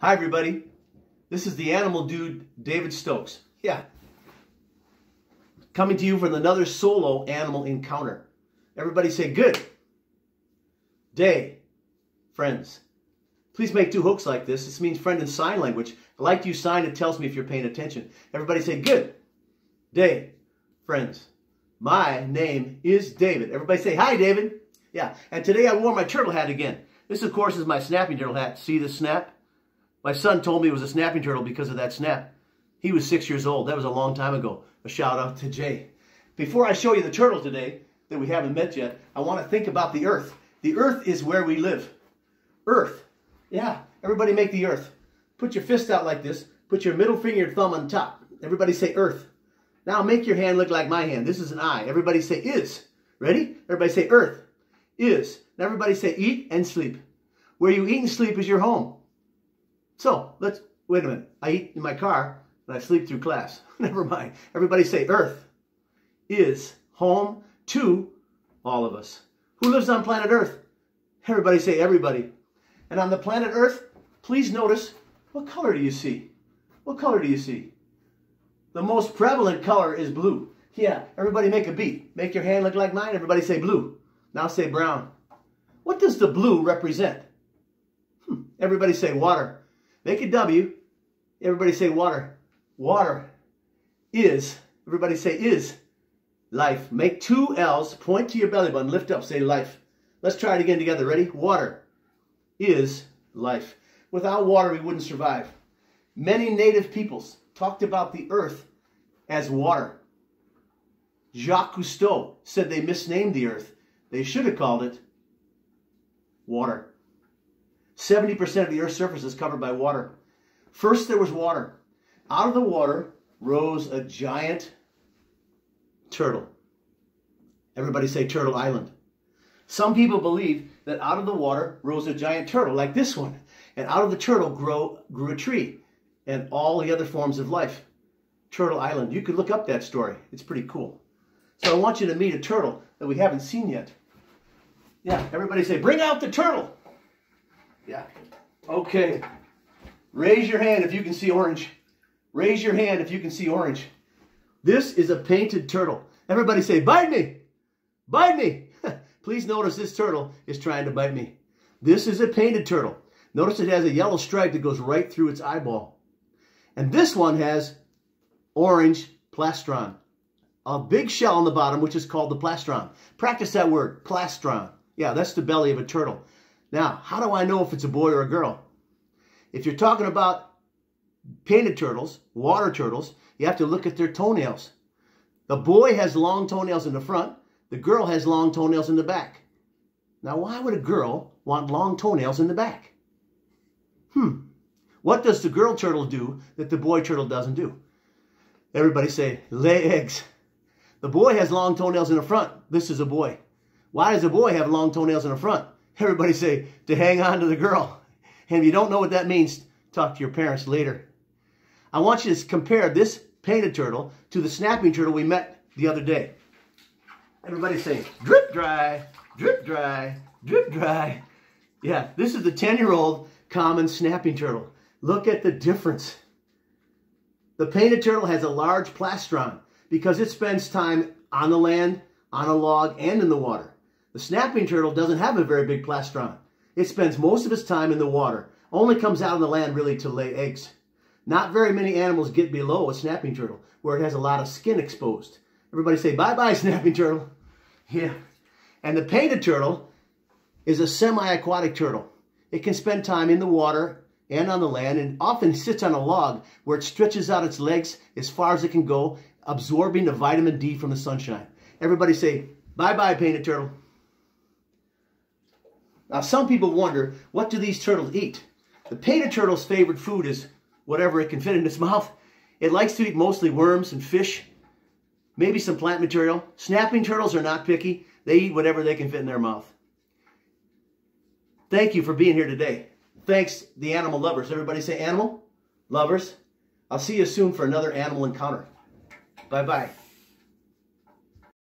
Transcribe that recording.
Hi, everybody. This is the animal dude, David Stokes. Yeah. Coming to you from another solo animal encounter. Everybody say good day, friends. Please make two hooks like this. This means friend in sign language. I like to use sign, it tells me if you're paying attention. Everybody say good day, friends. My name is David. Everybody say hi, David. Yeah, and today I wore my turtle hat again. This, of course, is my snapping turtle hat. See the snap? My son told me it was a snapping turtle because of that snap. He was six years old. That was a long time ago. A shout out to Jay. Before I show you the turtle today that we haven't met yet, I want to think about the earth. The earth is where we live. Earth. Yeah, everybody make the earth. Put your fist out like this. Put your middle finger and thumb on top. Everybody say earth. Now make your hand look like my hand. This is an I. Everybody say is. Ready? Everybody say earth. Is. Now everybody say eat and sleep. Where you eat and sleep is your home. So let's, wait a minute. I eat in my car and I sleep through class. Never mind. Everybody say earth is home to all of us. Who lives on planet earth? Everybody say everybody. And on the planet earth, please notice, what color do you see? What color do you see? The most prevalent color is blue. Yeah, everybody make a beat. Make your hand look like mine. Everybody say blue. Now say brown. What does the blue represent? Hmm. Everybody say water. Make a W. Everybody say water. Water is, everybody say is, life. Make two L's, point to your belly button, lift up, say life. Let's try it again together. Ready? Water is life. Without water, we wouldn't survive. Many native peoples talked about the earth as water. Jacques Cousteau said they misnamed the earth. They should have called it water. 70% of the earth's surface is covered by water. First, there was water. Out of the water rose a giant turtle. Everybody say Turtle Island. Some people believe that out of the water rose a giant turtle like this one. And out of the turtle grow, grew a tree and all the other forms of life. Turtle Island. You could look up that story. It's pretty cool. So I want you to meet a turtle that we haven't seen yet. Yeah, everybody say, bring out the turtle. Yeah. Okay. Raise your hand if you can see orange. Raise your hand if you can see orange. This is a painted turtle. Everybody say, bite me. Bite me. Please notice this turtle is trying to bite me. This is a painted turtle. Notice it has a yellow stripe that goes right through its eyeball. And this one has orange plastron. A big shell on the bottom, which is called the plastron. Practice that word, plastron. Yeah, that's the belly of a turtle. Now, how do I know if it's a boy or a girl? If you're talking about painted turtles, water turtles, you have to look at their toenails. The boy has long toenails in the front. The girl has long toenails in the back. Now, why would a girl want long toenails in the back? Hmm. What does the girl turtle do that the boy turtle doesn't do? Everybody say, lay eggs. The boy has long toenails in the front. This is a boy. Why does a boy have long toenails in the front? Everybody say, to hang on to the girl. And if you don't know what that means, talk to your parents later. I want you to compare this painted turtle to the snapping turtle we met the other day. Everybody say, drip dry, drip dry, drip dry. Yeah, this is the 10-year-old common snapping turtle. Look at the difference. The painted turtle has a large plastron because it spends time on the land, on a log, and in the water. The snapping turtle doesn't have a very big plastron. It spends most of its time in the water, only comes out on the land really to lay eggs. Not very many animals get below a snapping turtle where it has a lot of skin exposed. Everybody say, bye-bye, snapping turtle. Yeah. And the painted turtle is a semi-aquatic turtle. It can spend time in the water and on the land and often sits on a log where it stretches out its legs as far as it can go, absorbing the vitamin D from the sunshine. Everybody say, bye-bye, painted turtle. Now, some people wonder, what do these turtles eat? The painted turtle's favorite food is whatever it can fit in its mouth. It likes to eat mostly worms and fish, maybe some plant material. Snapping turtles are not picky. They eat whatever they can fit in their mouth. Thank you for being here today. Thanks, the animal lovers. Everybody say animal lovers. I'll see you soon for another animal encounter. Bye-bye.